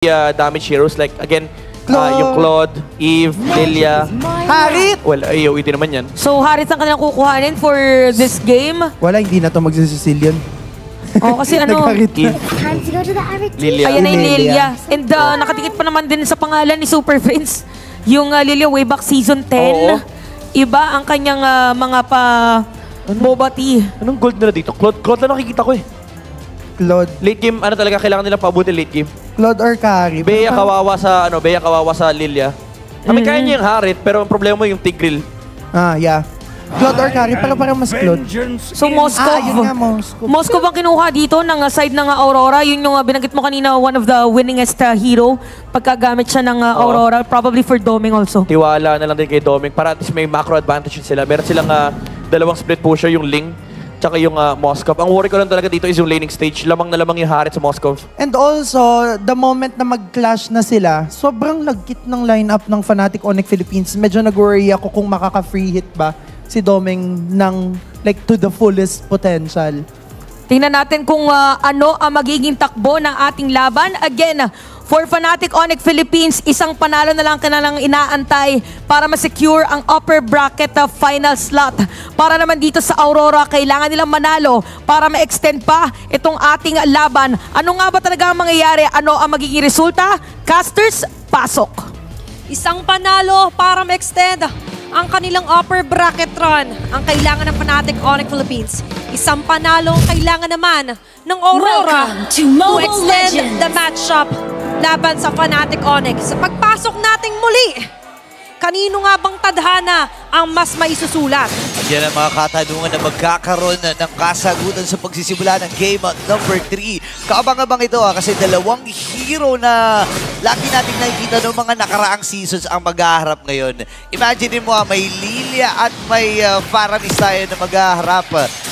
uh, damage heroes. Like, again, uh, yung Claude, Eve, Lilia. Harit! Well, ay, hindi naman yan. So, Harit ang kanilang kukuhanin for this game. Wala, hindi na to magsisicilian. Oh, kasi ano, Nagharit na. Eve, Time to go to the Arid Lilia. ayan na yung Lilia. And uh, nakadikit pa naman din sa pangalan ni Super Prince. Yung uh, Lilia way back season 10. Oo. Iba ang kanyang uh, mga pa boba tea. Anong gold nila dito? Claude, Claude lang nakikita ko eh. Claude. Late game, ano talaga, kailangan nila pabuti late game. Claude or Carrie. Bea kawawa sa, ano, Bea kawawa sa Lilia. I mean, kaya niya yung Harit, pero ang problema mo yung Tigreal. Ah, yeah. Claude or Carrie, pero parang mas Claude. So, Moskov. Ah, yun nga, Moskov. Moskov ang kinuha dito ng uh, side ng uh, Aurora. Yun yung uh, binanggit mo kanina, one of the winningest uh, hero pagkagamit siya ng uh, Oo. Aurora. Probably for Doming also. Tiwala na lang din kay Doming para at least may macro advantage yun sila. Meron silang ah, dalawang split pusher, yung Ling, tsaka yung uh, Moskov. Ang worry ko lang talaga dito is yung laning stage. Lamang na lamang yung Harit sa Moskov. And also, the moment na mag-clash na sila, sobrang lagkit ng lineup ng Fnatic Onyx Philippines. Medyo nag-worry ako kung makaka-free hit ba si Doming ng like to the fullest potential. Tingnan natin kung uh, ano ang magiging takbo ng ating laban. Again, for Fnatic Onyx Philippines, isang panalo na lang kanilang inaantay para ma-secure ang upper bracket of final slot. Para naman dito sa Aurora, kailangan nilang manalo para ma-extend pa itong ating laban. Ano nga ba talaga ang mangyayari? Ano ang magiging resulta? Casters, pasok. Isang panalo para ma-extend ang kanilang upper bracket run. Ang kailangan ng Fnatic Onyx Philippines. Isang panalo ang kailangan naman ng Aurora to Mobile extend Legends. the matchup laban sa Fnatic Onyx. Sa pagpasok nating muli, kanino nga bang tadhana ang mas maisusulat? Yan ang mga katanungan na magkakaroon ng kasagutan sa pagsisimula ng game number 3. Kaabang-abang ito ha, kasi dalawang hero na lagi natin nakikita noong mga nakaraang seasons ang maghaharap ngayon. Imagine mo ha, may Lilia at may uh, Faramis tayo na maghaharap.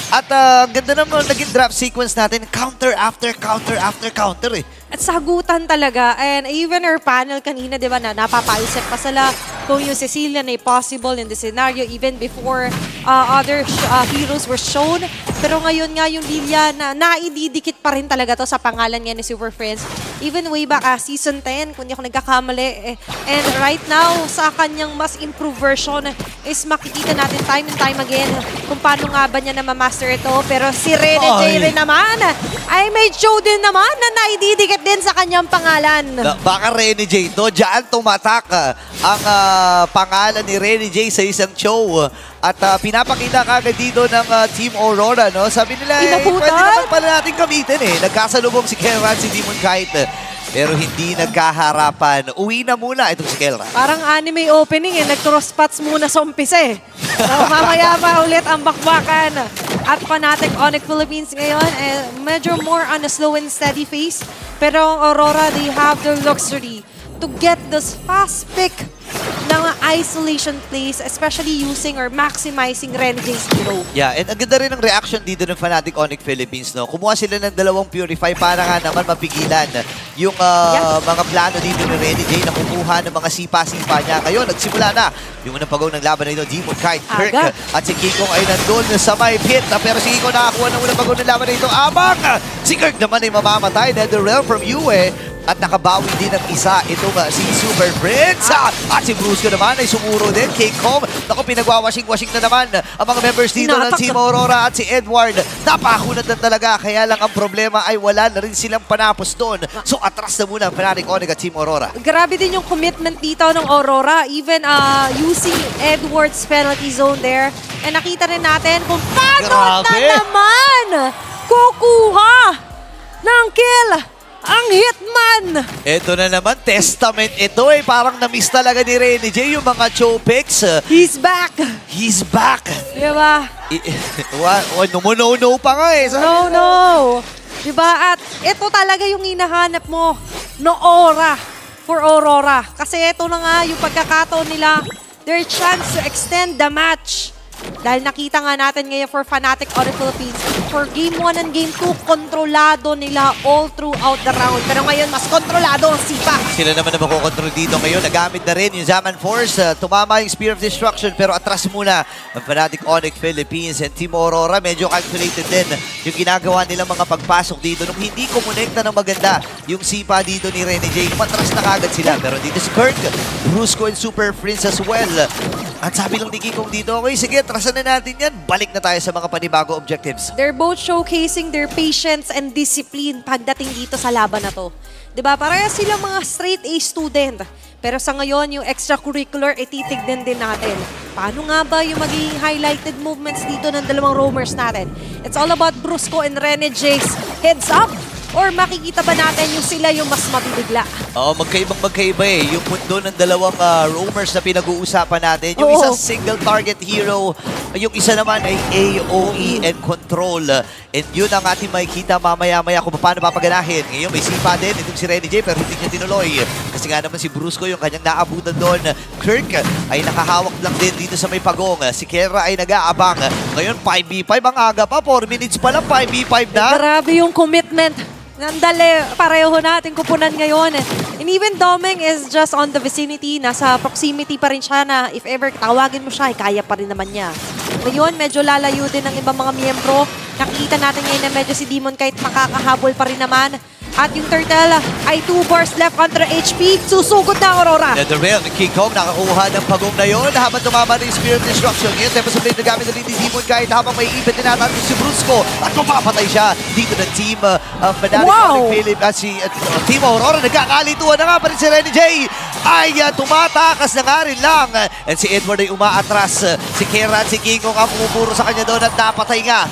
At ang ganda naman naging draft sequence natin, counter after counter after counter eh. At sagutan talaga. And even our panel kanina, di ba, na napapaisip pa sila kung yung Cecilian ay possible in the scenario even before uh, other sh- uh, heroes were shown. Pero ngayon nga yung Lilia na naididikit pa rin talaga to sa pangalan niya ni Super Friends. Even way back uh, season 10, kung di ako nagkakamali. Eh. And right now, sa kanyang mas improved version is makikita natin time and time again kung paano nga ba niya na ma-master ito. Pero si Rene J rin naman ay may show din naman na naididikit din sa kanyang pangalan. Na, baka Rene J to. Diyan tumatak ah, ang ah, pangalan ni Rene J sa isang show. At ah, pinapakita kagad dito ng ah, Team Aurora. No? Sabi nila, eh, pwede naman pala natin gamitin eh. Nagkasalubong si Kelran, si Demon Kite. Pero hindi nagkaharapan. Uwi na muna itong si Kelran. Parang anime opening eh, nag-cross spots muna sa umpisa eh. So mamaya pa ulit ang bakbakan. At Fnatic Onyx Philippines ngayon, eh, medyo more on a slow and steady pace. Pero Aurora, they have the luxury to get this fast pick isolation plays, especially using or maximizing Renegade's hero. Yeah, and ang ganda rin ng reaction dito ng Fnatic Onyx Philippines, no? Kumuha sila ng dalawang Purify para nga naman mapigilan yung ah, mga plano dito ni Rene J na kumuha ng mga sipa-sipa niya. Ngayon, nagsimula na yung unang pagaw ng laban na ito, Demon Kite, Kirk, Aga. at si Kikong ay nandun sa may pit. Ah, Pero si Kikong nakakuha ng unang pagaw ng laban na ito. Abang! Si Kirk naman ay mamamatay. Netherrealm from UA. At nakabawi din ng isa itong ah, si Super Prince. Ah, At si Brusco naman ay sumuro din. King Kong. Naku, pinagwawashing-washing na naman ang mga members dito ng Team Aurora at si Edward. Napakunat na talaga. Kaya lang ang problema ay wala na rin silang panapos doon. So atras na muna ang Fnatic Onyx at Team Aurora. Grabe din yung commitment dito ng Aurora, even uh, using Edward's penalty zone there. And nakita rin natin kung paano Grabe. na naman kukuha ng kill ang Hitman. Ito na naman, testament ito eh. Parang na-miss talaga ni Rene J yung mga Chopix. He's back. He's back. Diba? Numuno-no pa nga eh. No, no. Diba? At ito talaga yung hinahanap mo no aura for Aurora. Kasi ito na nga yung pagkakataon nila, their chance to extend the match. Dahil nakita nga natin ngayon for Fnatic the Philippines, for Game 1 and Game 2, kontrolado nila all throughout the round. Pero ngayon, mas kontrolado ang Sipa. Sila naman na makokontrol dito ngayon. Nagamit na rin yung Zaman Force. Uh, tumama yung Spear of Destruction pero atras muna ang Fnatic Onyx Philippines and Team Aurora. Medyo calculated din yung ginagawa nilang mga pagpasok dito. Nung hindi kumonekta ng maganda yung sipa dito ni Rene J, matras na kagad sila. Pero dito si Kirk, Brusco and Super Prince as well. At sabi lang ni Kikong dito, okay, sige, trasan na natin yan. Balik na tayo sa mga panibago objectives. They're both showcasing their patience and discipline pagdating dito sa laban na to. ba? Pareha silang mga straight A student. Pero sa ngayon, yung extracurricular, ititignan din natin. Paano nga ba yung magiging highlighted movements dito ng dalawang roamers natin? It's all about Brusco and Rene Jace. Heads up! Or makikita ba natin yung sila yung mas mabibigla? Oo, magkaibang magkaiba eh. Yung mundo ng dalawang ah, roamers na pinag-uusapan natin. Yung Oo. isa single target hero, yung isa naman ay AOE and control. And yun ang ating makikita mamaya-maya kung paano papaganahin. Ngayon may sipa din itong si Renny J pero hindi niya tinuloy. Kasi nga naman si Brusco yung kanyang naabutan doon. Kirk ay nakahawak lang din dito sa may pagong. Si Kera ay nag-aabang. Ngayon 5v5 ang aga pa. 4 minutes pa lang 5v5 na. Grabe yung commitment. Nandali, pareho natin kupunan ngayon. And even Domeng is just on the vicinity, nasa proximity pa rin siya na if ever tawagin mo siya, eh, kaya pa rin naman niya. Ngayon, medyo lalayo din ng ibang mga miyembro. Nakikita natin ngayon na medyo si Demon kahit makakahabol pa rin naman. At yung Turtle ay 2 bars left under HP. Susugod na Aurora. Netherrealm, King Kong nakakuha ng pagong na yun habang tumama na yung of Destruction. Ngayon, tempo sa blade na gamit na rin ni Demon kahit habang may ipit din natin si Brusco at mapapatay siya dito ng team uh, uh, Fnatic Wow! Philip at si uh, Team Aurora. Nagkakalituan na nga pa rin si Renny J ay uh, tumatakas na nga rin lang. And si Edward ay umaatras. Si Kera at si King Kong ang pumupuro sa kanya doon at napatay nga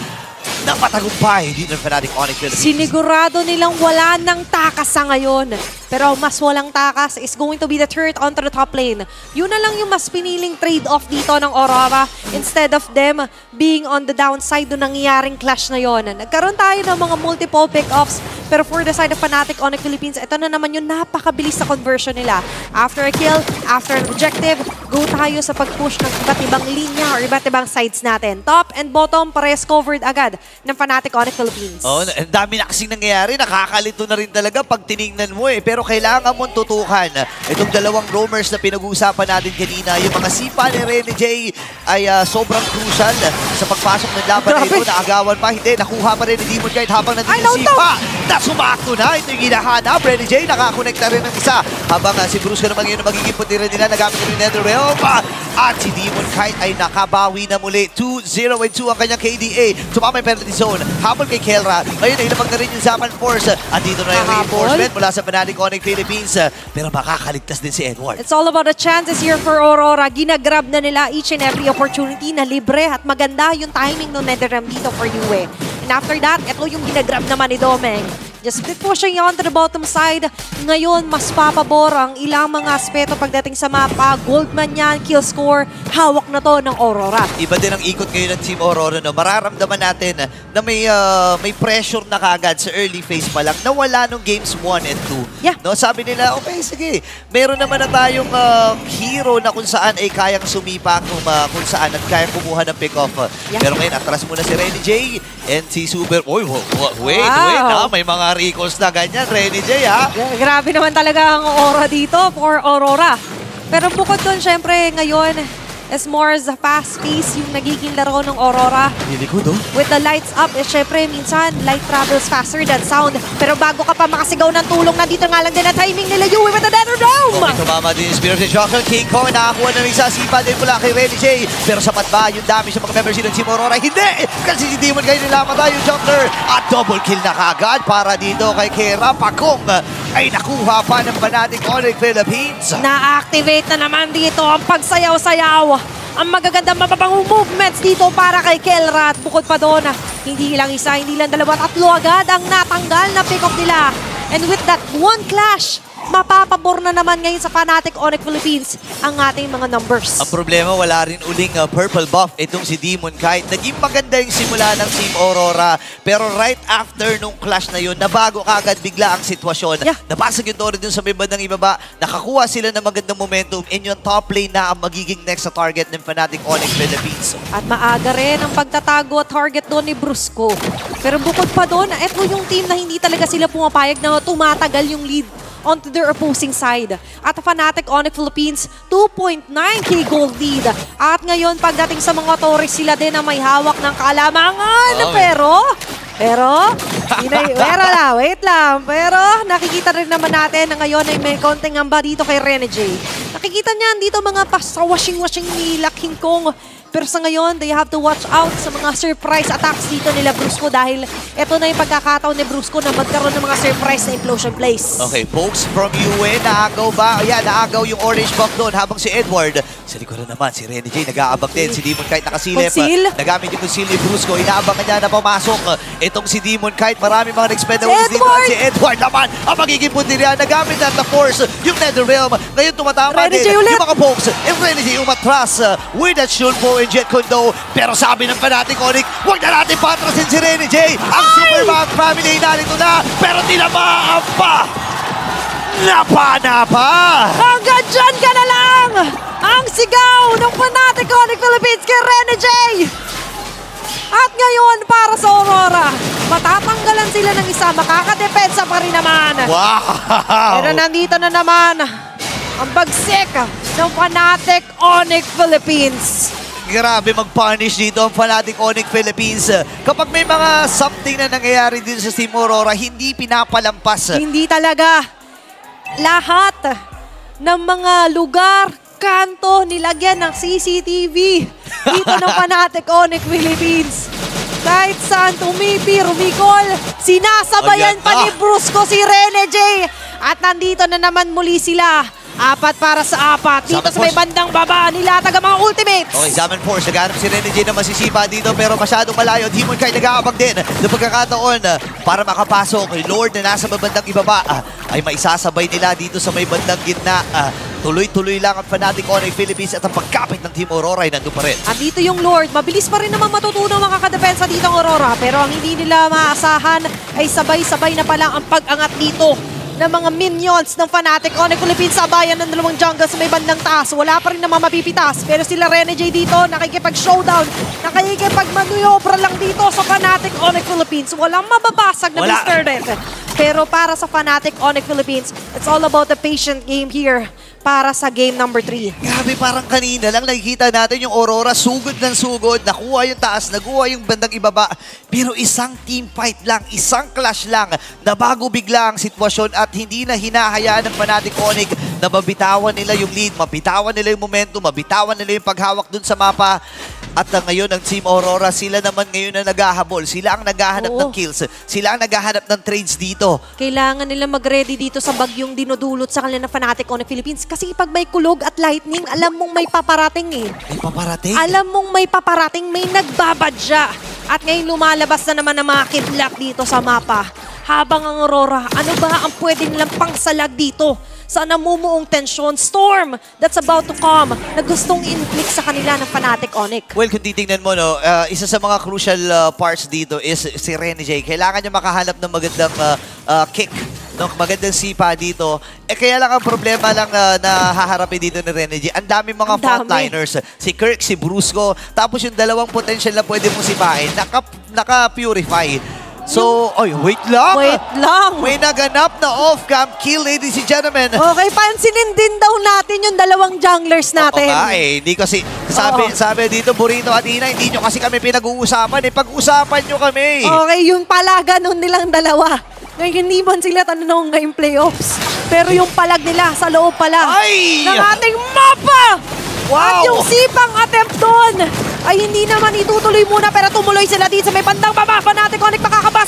napatagumpay dito ng Fnatic Onyx Philippines. Sinigurado nilang wala ng takas sa ngayon. Pero mas walang takas is going to be the turret onto the top lane. Yun na lang yung mas piniling trade-off dito ng Aurora instead of them being on the downside ng nangyayaring clash na yon. Nagkaroon tayo ng mga multiple pick-offs pero for the side of Fnatic Onyx Philippines, ito na naman yung napakabilis sa conversion nila. After a kill, after an objective, go tayo sa pag-push ng iba't ibang linya or iba't ibang sides natin. Top and bottom, pares covered agad ng Fnatic Onyx Philippines. Oh, ang dami na kasing nangyayari. Nakakalito na rin talaga pag tiningnan mo eh. Pero kailangan mong tutukan itong dalawang roamers na pinag-uusapan natin kanina. Yung mga sipa ni Rene J ay ah, sobrang crucial sa pagpasok ng laban na ito. Naagawan pa, hindi. Nakuha pa rin ni Demon kahit habang nandun yung sipa. Na sumakto na. Ito yung hinahanap. Rene J nakakonekta rin ng isa. Habang ah, si Bruce naman ngayon ang magiging puti rin nila. Nagamit rin Netherrealm. Ah, At si Demon Kite ay nakabawi na muli. 2-0 and 2 ang kanyang KDA. Tumama yung penalty zone. Habol kay Kelra. Ngayon ay ilabag na rin yung Zaman Force. At dito na yung reinforcement mula sa Fnatic Onyx Philippines. Pero makakaligtas din si Edward. It's all about the chances here for Aurora. Ginagrab na nila each and every opportunity na libre at maganda yung timing ng Netherrealm dito for UA. And after that, ito yung ginagrab naman ni Domeng. Just split pushing onto the bottom side. Ngayon, mas papabor ang ilang mga aspeto pagdating sa mapa. Goldman yan, kill score. Hawak na to ng Aurora. Iba din ang ikot ngayon ng Team Aurora. No? Mararamdaman natin na may ah, may pressure na kagad sa early phase pa lang na wala nung games 1 and 2. Yeah. No, sabi nila, okay, sige. Meron naman na tayong ah, hero na kung saan ay kayang sumipa kung, ah, kung saan at kayang kumuha ng pick-off. Yeah. Pero ngayon, atras muna si Renny J and si Super. Wa- wait, Wow. wait. Ha? May mga recalls na ganyan, Renny J, ha? Gra- Grabe naman talaga ang aura dito for Aurora. Pero bukod doon, syempre, ngayon, is more as a fast pace yung nagiging laro ng Aurora. Nilikod, oh. With the lights up, eh, syempre, minsan, light travels faster than sound. Pero bago ka pa makasigaw ng tulong, nandito nga lang din ang timing nila Yui with the Nether Dome! Okay, tumama din yung Spirit of Destruction. King Kong nakakuha ng isa. Sipa din mula kay Renny J. Pero sapat ba yung dami sa mga members ng Team Aurora? Hindi! Kasi si Demon kayo nilamatay yung jungler. At double kill na kagad para dito kay Kera. Pakong ay nakuha pa ng Fnatic Onyx Philippines. Na-activate na naman dito ang pagsayaw-sayaw. Ang magaganda mapapangong movements dito para kay Kelra. At bukod pa doon, hindi lang isa, hindi lang dalawa, tatlo agad ang natanggal na pick-up nila. And with that one clash, mapapabor na naman ngayon sa Fnatic Onyx Philippines ang ating mga numbers. Ang problema, wala rin uling uh, purple buff itong si Demon kahit naging maganda yung simula ng Team Aurora. Pero right after nung clash na yun, nabago kagad bigla ang sitwasyon. Yeah. Napasag yung Dory dun sa may bandang ibaba. Nakakuha sila ng magandang momentum and yung top lane na ang magiging next sa target ng Fnatic Onyx Philippines. At maaga rin ang pagtatago at target doon ni Brusco. Pero bukod pa doon, eto yung team na hindi talaga sila pumapayag na tumatagal yung lead onto their opposing side. At Fnatic Onyx Philippines, 2.9k gold lead. At ngayon, pagdating sa mga Torres, sila din ang may hawak ng kalamangan. Oh, pero, pero, inay, pero lang, wait lang. Pero, nakikita rin naman natin na ngayon ay may konting amba dito kay Rene J. Nakikita niyan dito mga pasawashing-washing ni Laking Kong. Pero sa ngayon, they have to watch out sa mga surprise attacks dito nila Brusco dahil ito na yung pagkakataon ni Brusco na magkaroon ng mga surprise na implosion plays. Okay, pokes from UN. Naagaw ba? Ayan, naagaw yung orange buff doon habang si Edward. Sa likuran naman, si Renny J nag-aabang din. Si Demon kahit nakasilip. Conceal. Nagamit yung conceal ni Brusco. Inaabangan niya na pumasok. Itong si Demon kahit marami mga nag-spend na dito. Si Edward naman ang magiging puntirya. Nagamit na the force yung Nether Realm. Ngayon tumatama Renny din yung mga pokes. And Renny J umatras uh, with that Shunpo and Jet Kondo. Pero sabi ng Fnatic Onyx, huwag na natin patrasin si Renny J. Ang Superman family narito na. Pero tinamaan pa. Napa-napa! Hanggang dyan ka na lang! Ang sigaw ng Fnatic Onyx Philippines kay Rene J! At ngayon, para sa Aurora, matatanggalan sila ng isa, makakadepensa pa rin naman. Wow! Pero nandito na naman ang bagsik ng Fnatic Onyx Philippines. Grabe mag-punish dito ang Fnatic Onyx Philippines. Kapag may mga something na nangyayari dito sa Team Aurora, hindi pinapalampas. Hindi talaga lahat ng mga lugar, kanto, nilagyan ng CCTV dito ng Fnatic Onyx Philippines. Kahit saan tumipi, rumikol, sinasabayan Ayan pa ni na. Brusco si Rene J. At nandito na naman muli sila. Apat para sa apat. Dito sa may force. bandang baba, nilatag ang mga ultimates. Okay, Zaman Force, naghanap si Rene J na masisipa dito pero masyadong malayo. Demon Kai nag-aabang din ng pagkakataon ah, para makapasok. Lord na nasa babandang ibaba ah, ay maisasabay nila dito sa may bandang gitna. Ah, Tuloy-tuloy lang ang Fnatic Onyx Philippines at ang pagkapit ng Team Aurora ay nandun pa rin. At dito yung Lord, mabilis pa rin naman matutunan makakadepensa dito ang Aurora. Pero ang hindi nila maasahan ay sabay-sabay na pala ang pag-angat dito ng mga minions ng Fnatic Onyx Philippines sa bayan ng dalawang jungle sa may bandang taas. Wala pa rin naman mapipitas. Pero sila Rene J dito, nakikipag-showdown, nakikipag-manuyobra lang dito sa Fnatic Philippines. Walang mababasag na Wala. Mr. Death. Pero para sa Fnatic Onyx Philippines, it's all about the patient game here para sa game number 3. Grabe, parang kanina lang nakikita natin yung Aurora sugod ng sugod, nakuha yung taas, nakuha yung bandang ibaba. Pero isang team fight lang, isang clash lang, na bago bigla ang sitwasyon at hindi na hinahayaan ng Fnatic Onyx na mabitawan nila yung lead, mabitawan nila yung momentum, mabitawan nila yung paghawak dun sa mapa. At uh, ngayon, ang Team Aurora, sila naman ngayon na naghahabol. Sila ang naghahanap Oo. ng kills. Sila ang naghahanap ng trades dito. Kailangan nila mag-ready dito sa bagyong dinudulot sa kanila ng Fnatic Onyx Philippines. Kasi pag may kulog at lightning, alam mong may paparating eh. May paparating. Alam mong may paparating, may nagbabadya. At ngayon lumalabas na naman ang mga kidlat dito sa mapa. Habang ang Aurora, ano ba ang pwede nilang pangsalag dito? Sa namumuong tensyon, storm that's about to come na gustong inflict sa kanila ng Fnatic Onyx. Well, kung titingnan mo, no, uh, isa sa mga crucial uh, parts dito is si Rene J. Kailangan niya makahanap ng magandang uh, uh, kick, no, magandang sipa dito. Eh, kaya lang ang problema lang uh, na haharapin dito ni Rene J. Ang dami mga frontliners. Si Kirk, si Brusco. Tapos yung dalawang potential na pwede mong sipain, naka, naka-purify. So, oy, wait lang! Wait lang! May naganap na off-cam kill, ladies and gentlemen. Okay, pansinin din daw natin yung dalawang junglers natin. Oo nga eh, hindi kasi, sabi, Oo. sabi dito Burrito at Ina, hindi nyo kasi kami pinag-uusapan eh, pag-usapan nyo kami. Okay, yung pala ganun nilang dalawa. Ngayon, hindi man sila tanong ngayong playoffs. Pero yung palag nila sa loob pala Ay! ng ating mapa! At Wow! yung sipang attempt doon ay hindi naman itutuloy muna pero tumuloy sila dito sa may bandang baba pa natin kung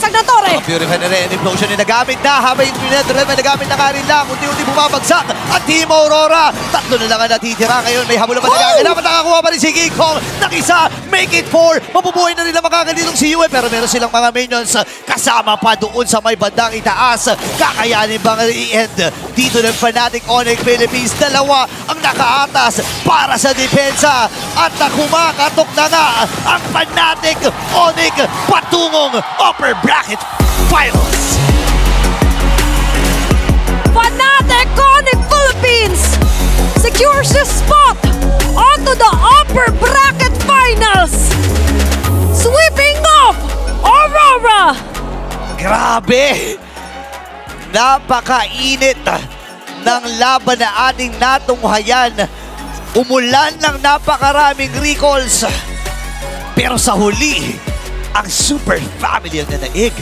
makakabasag ng tore. Ang purify na rin, implosion ni nagamit na habang yung Trinidad may nagamit na ka rin lang. Unti-unti bumabagsak at Team Aurora. Tatlo na lang ang natitira ngayon. May habol na ba nagkakailangan? Nakakuha pa rin si King Kong. Ng isa, make it four. Mabubuhay na ang makakalitong si Yue. Pero meron silang mga minions kasama pa doon sa may bandang itaas. Kakayanin bang i-end dito ng Fnatic Onyx Philippines. Dalawa ang nakaatas para sa depensa at nakumakatok na nga ang Fnatic Onyx patungong upper bracket finals. Fanatic Onyx Philippines secures the spot onto the upper bracket finals. Sweeping off Aurora. Grabe! Napakainit ng laban na ating natunghayan. Umulan ng napakaraming recalls. Pero sa huli, ang super family ang nanaig.